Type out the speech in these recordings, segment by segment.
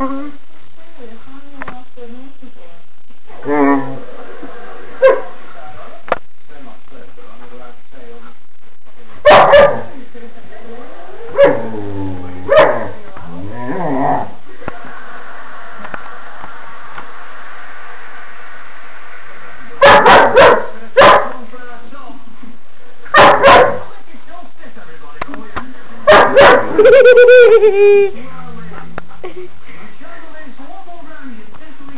everybody.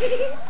Hehehehe